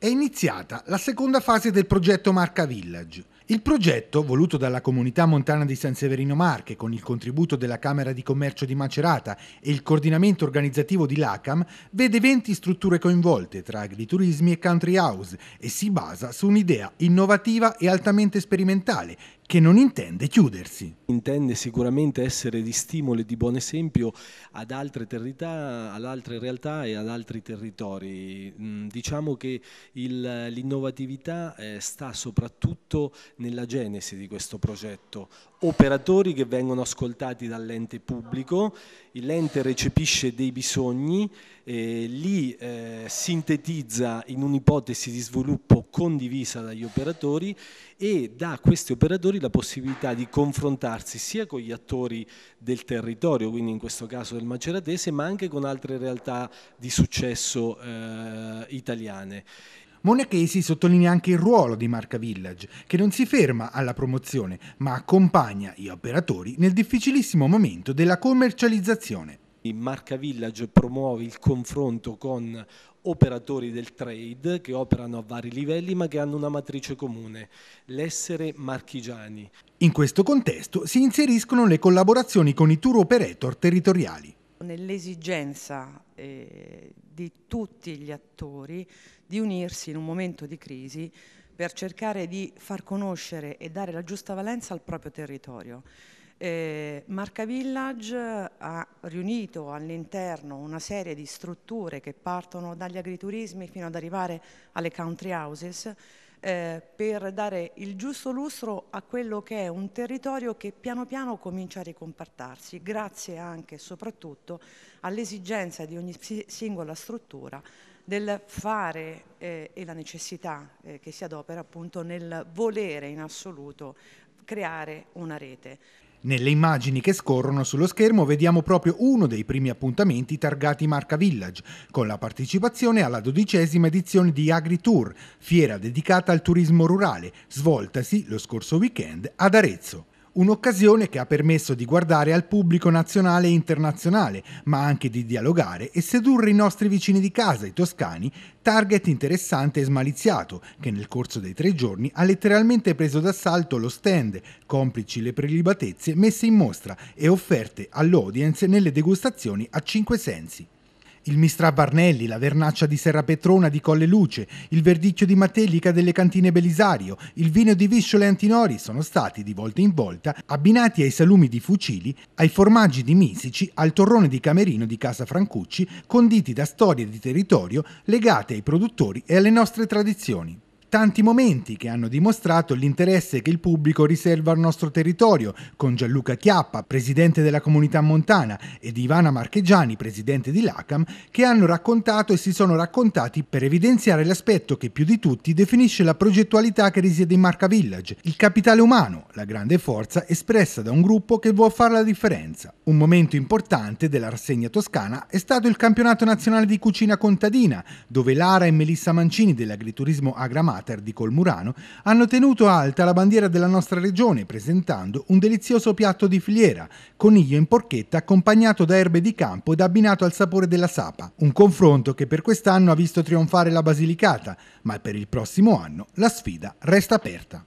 È iniziata la seconda fase del progetto Marca Village. Il progetto, voluto dalla comunità montana di San Severino Marche con il contributo della Camera di Commercio di Macerata e il coordinamento organizzativo di LACAM, vede 20 strutture coinvolte tra agriturismi e country house e si basa su un'idea innovativa e altamente sperimentale che non intende chiudersi. Intende sicuramente essere di stimolo e di buon esempio ad altre, territà, ad altre realtà e ad altri territori. Mm, diciamo che l'innovatività eh, sta soprattutto nella genesi di questo progetto. Operatori che vengono ascoltati dall'ente pubblico, l'ente recepisce dei bisogni, eh, li eh, sintetizza in un'ipotesi di sviluppo condivisa dagli operatori e dà a questi operatori la possibilità di confrontarsi sia con gli attori del territorio, quindi in questo caso del Maceratese, ma anche con altre realtà di successo eh, italiane. Monachesi sottolinea anche il ruolo di Marca Village, che non si ferma alla promozione, ma accompagna gli operatori nel difficilissimo momento della commercializzazione. Marca Village promuove il confronto con operatori del trade che operano a vari livelli ma che hanno una matrice comune, l'essere marchigiani. In questo contesto si inseriscono le collaborazioni con i tour operator territoriali. Nell'esigenza eh, di tutti gli attori di unirsi in un momento di crisi per cercare di far conoscere e dare la giusta valenza al proprio territorio. Eh, Marca Village ha riunito all'interno una serie di strutture che partono dagli agriturismi fino ad arrivare alle country houses eh, per dare il giusto lustro a quello che è un territorio che piano piano comincia a ricompartarsi, grazie anche e soprattutto all'esigenza di ogni singola struttura del fare eh, e la necessità eh, che si adopera appunto nel volere in assoluto creare una rete. Nelle immagini che scorrono sullo schermo vediamo proprio uno dei primi appuntamenti targati Marca Village, con la partecipazione alla dodicesima edizione di AgriTour, fiera dedicata al turismo rurale, svoltasi lo scorso weekend ad Arezzo. Un'occasione che ha permesso di guardare al pubblico nazionale e internazionale, ma anche di dialogare e sedurre i nostri vicini di casa, i toscani, target interessante e smaliziato, che nel corso dei tre giorni ha letteralmente preso d'assalto lo stand, complici le prelibatezze messe in mostra e offerte all'audience nelle degustazioni a cinque sensi il Mistra Barnelli, la Vernaccia di Serra Petrona di Colle Luce, il Verdicchio di Matelica delle cantine Belisario, il vino di Visciole Antinori sono stati di volta in volta abbinati ai salumi di Fucili, ai formaggi di Misici, al torrone di Camerino di Casa Francucci, conditi da storie di territorio legate ai produttori e alle nostre tradizioni. Tanti momenti che hanno dimostrato l'interesse che il pubblico riserva al nostro territorio, con Gianluca Chiappa, presidente della comunità montana, ed Ivana Marcheggiani, presidente di LACAM, che hanno raccontato e si sono raccontati per evidenziare l'aspetto che più di tutti definisce la progettualità che risiede in Marca Village, il capitale umano, la grande forza espressa da un gruppo che vuole fare la differenza. Un momento importante della rassegna toscana è stato il campionato nazionale di cucina contadina, dove Lara e Melissa Mancini dell'agriturismo Agramato Mater di Colmurano hanno tenuto alta la bandiera della nostra regione presentando un delizioso piatto di filiera, coniglio in porchetta accompagnato da erbe di campo ed abbinato al sapore della sapa. Un confronto che per quest'anno ha visto trionfare la Basilicata, ma per il prossimo anno la sfida resta aperta.